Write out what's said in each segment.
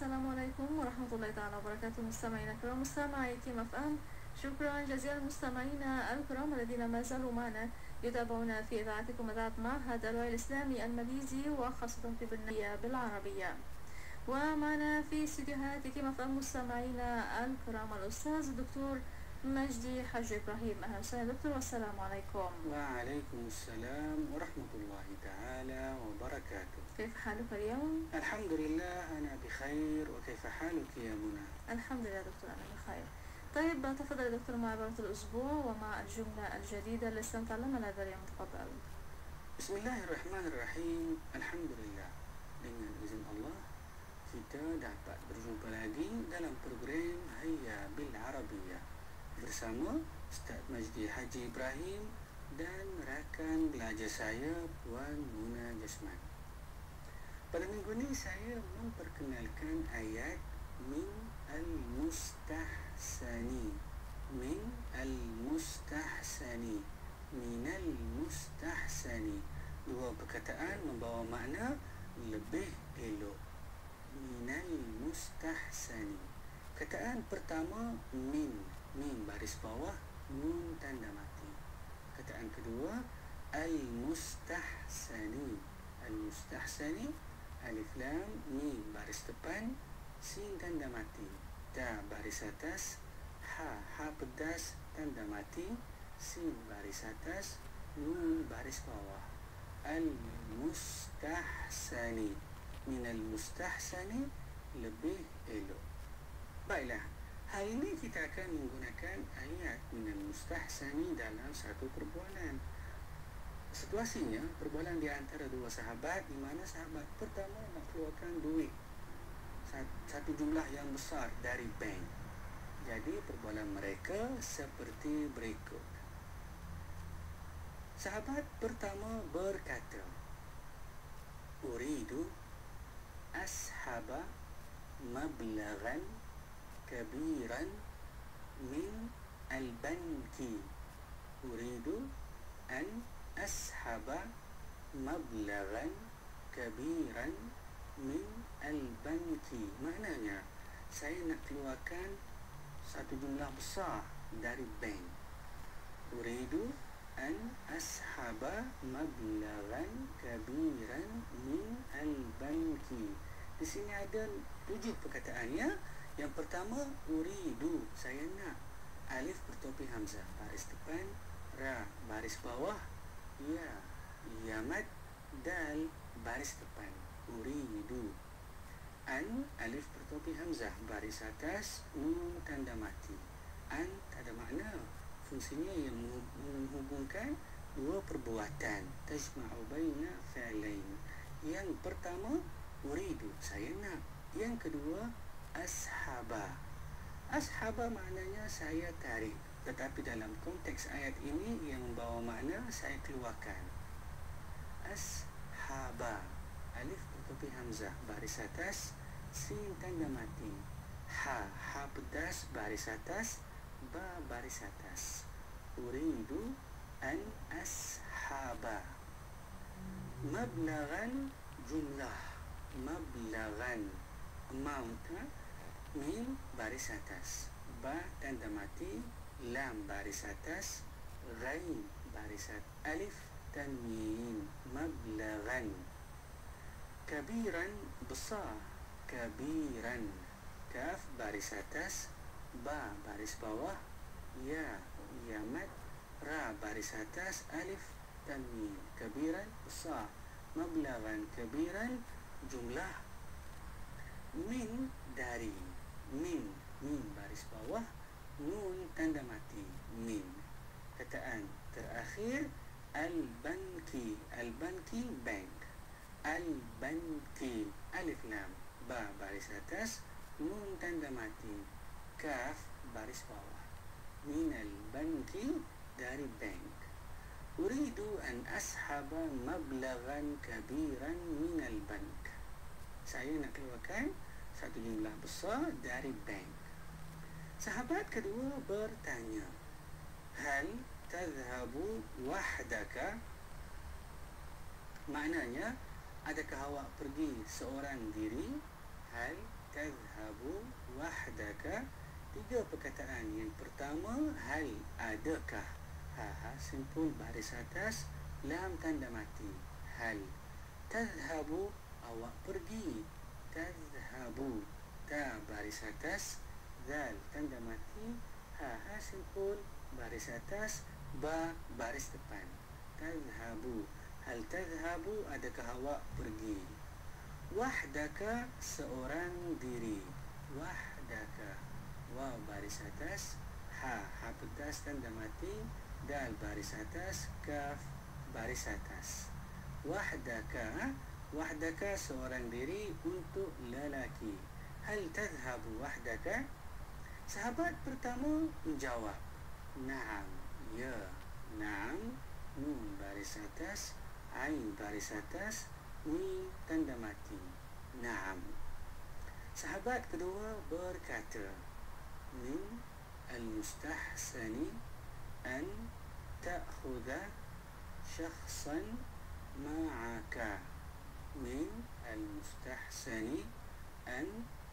عليكم ورحمة الله تعالى وبركاته. مستمعينا الكرام مستمعي كيم اف ام شكرا جزيلا مستمعينا الكرام الذين ما زالوا معنا يتابعون في إذاعتكم إذاعة معهد الوعي الإسلامي الماليزي وخاصة في بالنية بالعربية. ومعنا في استديوهات كيم اف ام مستمعينا الكرام الأستاذ الدكتور مجدي حج إبراهيم أهلا وسهلا. دكتور والسلام عليكم. وعليكم السلام ورحمة الله تعالى وبركاته. كيف حالك اليوم؟ الحمد لله أنا بخير. وكيف حالك يا منى؟ الحمد لله دكتور أنا بخير. طيب تفضل يا دكتور مع عبارة الأسبوع ومع الجملة الجديدة اللي سنتعلمها هذا اليوم تفضل بسم الله الرحمن الرحيم. الحمد لله. dengan izin Allah kita dapat berjumpa lagi dalam program Hayya Bil Arabiyah bersama Ustaz Majdi Haji Ibrahim dan rakan belajar saya Puan Muna Jasman. Pada minggu ini saya memperkenalkan ayat min al-mustahsani. Min al-mustahsani. Min al-mustahsani. Dua perkataan membawa makna lebih elok. Min al-mustahsani. Kataan pertama min min baris bawah nun tanda mati. Kataan kedua al-mustahsani. Al-mustahsani alif lam mim baris depan sin tanda mati. Ta baris atas ha ha pedas tanda mati. Sin baris atas nun baris bawah. Al-mustahsani. Min al-mustahsani lebih elok. Baiklah Hari ini kita akan menggunakan ayat minal mustahsani dalam satu perbualan. Situasinya, perbualan di antara dua sahabat di mana sahabat pertama nak keluarkan duit satu jumlah yang besar dari bank. Jadi perbualan mereka seperti berikut. Sahabat pertama berkata, Uridu ashaba mablagan كبيرا من البنك أريد أن أسحب مبلغا كبيرا من البنك maknanya saya nak keluarkan satu jumlah besar dari bank uridu an ashaba mablagan kabiran min al-banki di sini ada tujuh perkataan ya yang pertama uridu saya nak alif bertopi hamzah. Baris depan ra. Baris bawah ya. Yamat dal. Baris depan uridu an alif bertopi hamzah. Baris atas nun tanda mati. An ada makna. Fungsinya yang menghubungkan dua perbuatan. Tajma'u baina fi'lain. Yang pertama uridu saya nak. Yang kedua ashaba. Ashaba maknanya saya tarik. Tetapi dalam konteks ayat ini yang membawa makna saya keluarkan. Ashaba. Alif bertopi hamzah. Baris atas. Sin tanda mati. Ha. Ha pedas. Baris atas. Ba baris atas. Uridu an ashaba. Mablagan jumlah. Mablagan. Amount ha? Mim baris atas. Ba tanda mati lam baris atas. Ghain baris atas alif tanwin mablaghan kabiran besar. Kabiran. Kaf baris atas. Ba baris bawah. Ya yamat ra baris atas. Alif tanwin kabiran besar. Mablaghan kabiran. Jumlah. Min dari min min baris bawah nun tanda mati. Min kataan terakhir al banki al banki bank. Al banki alif lam ba baris atas nun tanda mati. Kaf baris bawah. Min al banki dari bank. Uridu an ashaba mablaghan kabiran min al bank saya nak keluarkan satu jumlah besar dari bank. Sahabat kedua bertanya, Hal tadhabu wahdaka? Maknanya, adakah awak pergi seorang diri? Hal tadhhabu wahdaka tiga perkataan yang pertama hal adakah ha ha simpul baris atas lam tanda mati hal tadhhabu awak pergi tadhhabu ta baris atas zal tanda mati ha ha simpul baris atas ba baris depan. Tadhhabu hal tadhhabu adakah awak pergi? Wahdaka seorang diri. Wahdaka. Waw baris atas. Ha ha pedas tanda mati. Dal baris atas. Kaf baris atas. Wahdaka wahdaka seorang diri untuk lelaki. Hal tadhhabu wahdaka? Sahabat pertama menjawab na'am ya na'am. Nun baris atas ain baris atas Ni tanda mati. Naam. Sahabat kedua berkata Min al-mustahsani An ta'khudha Syakhsan Ma'aka Min al-mustahsani An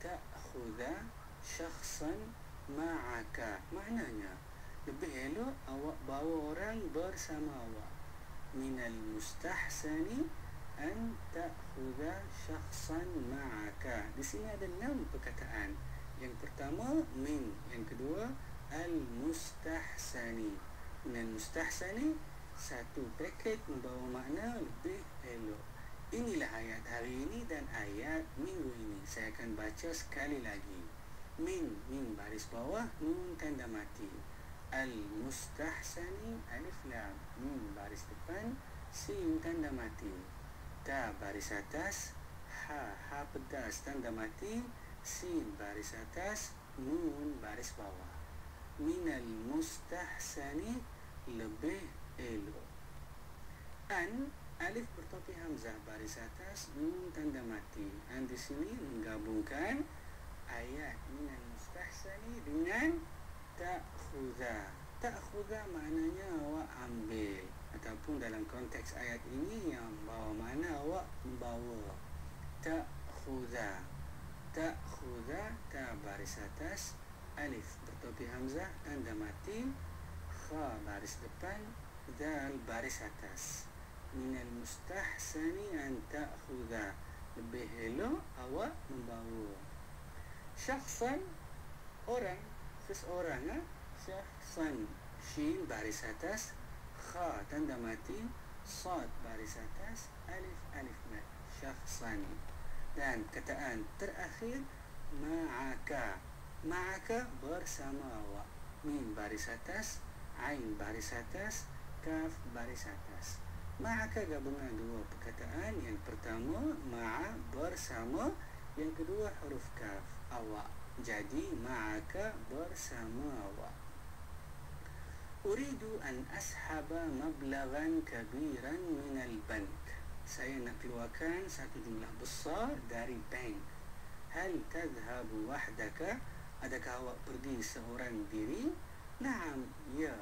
ta'khudha Syakhsan Ma'aka Maknanya Lebih elok awak bawa orang bersama awak Min al-mustahsani an ta'khudha syakhsan ma'aka. Di sini ada enam perkataan. Yang pertama min, yang kedua al-mustahsani. Min mustahsani satu paket membawa makna lebih elok. Inilah ayat hari ini dan ayat minggu ini. Saya akan baca sekali lagi. Min, min baris bawah, nun tanda mati. Al-mustahsani alif lam. Min baris depan, sin tanda mati ta baris atas ha ha pedas tanda mati sin baris atas nun baris bawah minal mustahsani lebih elok an alif bertopi hamzah baris atas nun tanda mati. Dan di sini menggabungkan ayat minal mustahsani dengan ta'khudha. Ta'khudha maknanya awak ambil. Ataupun dalam konteks ayat ini yang bawa mana awak membawa. Tak khuza tak khuza ta baris atas alif bertopi hamzah tanda mati kha baris depan dal baris atas minal mustahsani an ta'khudha lebih elok awak membawa syakhsan orang seseorang ha? syakhsan shin baris atas kha tanda mati sad baris atas alif alif mat syakhsan dan kataan terakhir ma'aka ma'aka bersama awak min baris atas ain baris atas kaf baris atas ma'aka gabungan dua perkataan yang pertama ma'a bersama yang kedua huruf kaf awak jadi ma'aka bersama awak Uridu an ashaba mablagan kabiran minal bank. Saya nak keluarkan satu jumlah besar dari bank. Hal tadhhabu wahdaka? Adakah awak pergi seorang diri? Naam, ya.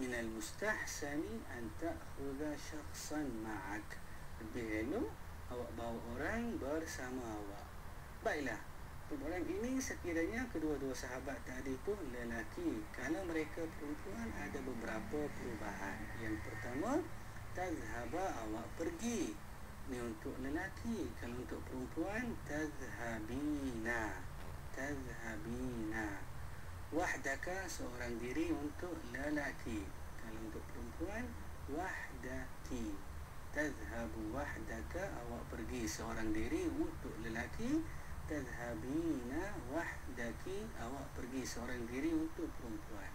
Al-mustahsani an ta'khudha syakhsan ma'ak. Lebih elok awak bawa orang bersama awak. Baiklah, Orang ini sekiranya kedua-dua sahabat tadi pun lelaki. Kalau mereka perempuan ada beberapa perubahan. Yang pertama Tazhaba awak pergi. Ini untuk lelaki. Kalau untuk perempuan Tazhabina. Tazhabina Wahdaka seorang diri untuk lelaki. Kalau untuk perempuan Wahdaki. Tazhabu wahdaka Awak pergi seorang diri untuk lelaki. Tadhabina wahdaki awak pergi seorang diri untuk perempuan.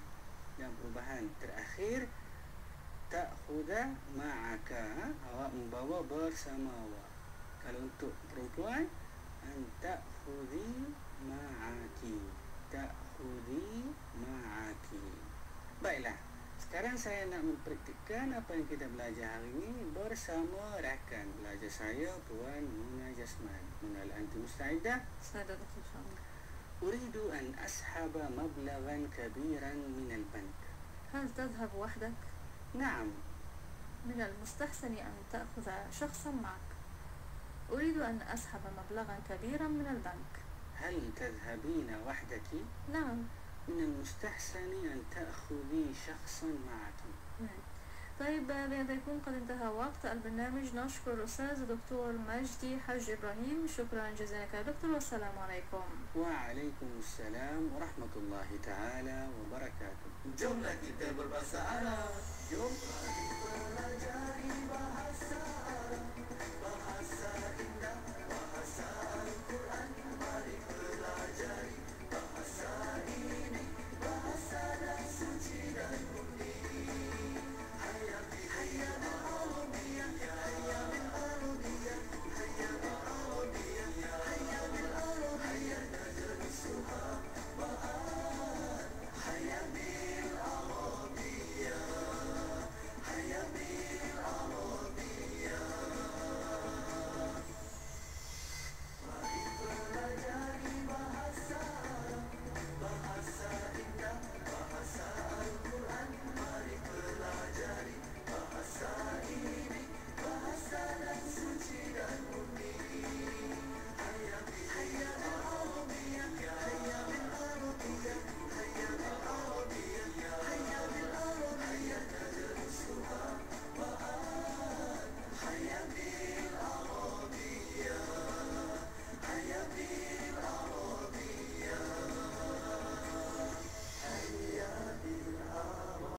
Dan perubahan terakhir tak khuda ma'aka awak membawa bersama awak. Kalau untuk perempuan anta khudi ma'aki. Tak khudi ma'aki baiklah sekarang saya nak mempraktikkan apa yang kita belajar hari ini bersama rakan belajar saya Puan Muna Jasman. Muna anti mustaidah? Saya dah insyaAllah. أريد أن أسحب مبلغا كبيرا من البنك هل تذهب وحدك؟ نعم من المستحسن أن تأخذ شخصا معك أريد أن أسحب مبلغا كبيرا من البنك هل تذهبين وحدك؟ نعم. من المستحسن أن تأخذي شخصا معك مم. طيب بهذا يكون قد انتهى وقت البرنامج. نشكر الأستاذ الدكتور مجدي حج إبراهيم. شكرا جزيلا. لك يا دكتور والسلام عليكم. وعليكم السلام ورحمة الله تعالى وبركاته. Jomlah kita berbahasa Arab Jomlah kita belajar bahasa Arab